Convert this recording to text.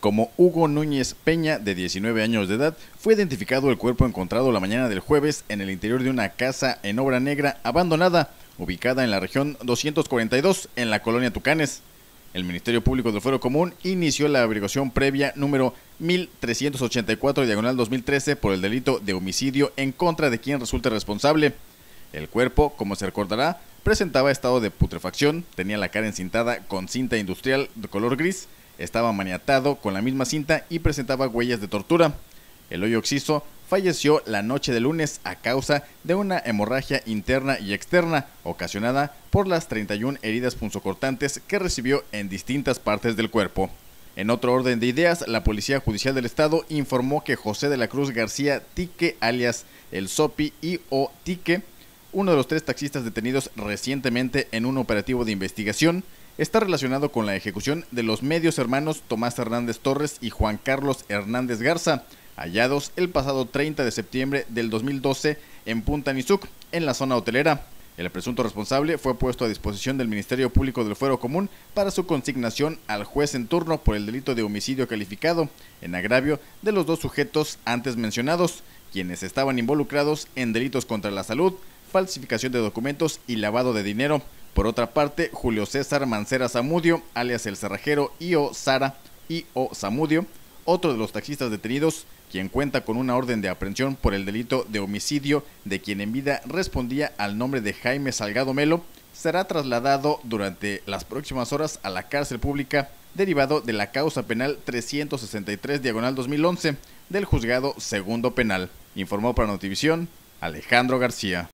Como Hugo Núñez Peña, de 19 años de edad, fue identificado el cuerpo encontrado la mañana del jueves en el interior de una casa en obra negra abandonada, ubicada en la región 242, en la colonia Tucanes. El Ministerio Público del Fuero Común inició la averiguación previa número 1384 diagonal 2013 por el delito de homicidio en contra de quien resulte responsable. El cuerpo, como se recordará, presentaba estado de putrefacción, tenía la cara encintada con cinta industrial de color gris, estaba maniatado con la misma cinta y presentaba huellas de tortura. El hoyo oxiso falleció la noche de lunes a causa de una hemorragia interna y externa ocasionada por las 31 heridas punzocortantes que recibió en distintas partes del cuerpo. En otro orden de ideas, la Policía Judicial del Estado informó que José de la Cruz García Tique, alias El Sopi y O Tique, uno de los tres taxistas detenidos recientemente en un operativo de investigación, está relacionado con la ejecución de los medios hermanos Tomás Hernández Torres y Juan Carlos Hernández Garza, hallados el pasado 30 de septiembre del 2012 en Punta Nizuc, en la zona hotelera. El presunto responsable fue puesto a disposición del Ministerio Público del Fuero Común para su consignación al juez en turno por el delito de homicidio calificado, en agravio de los dos sujetos antes mencionados, quienes estaban involucrados en delitos contra la salud, falsificación de documentos y lavado de dinero. Por otra parte, Julio César Mancera Zamudio, alias El Cerrajero y o Sara y o Zamudio, otro de los taxistas detenidos, quien cuenta con una orden de aprehensión por el delito de homicidio de quien en vida respondía al nombre de Jaime Salgado Melo, será trasladado durante las próximas horas a la cárcel pública derivado de la causa penal 363 diagonal 2011 del juzgado segundo penal, informó para Notivisión Alejandro García.